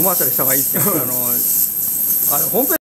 コマーシャした方がいいってあのあのホ編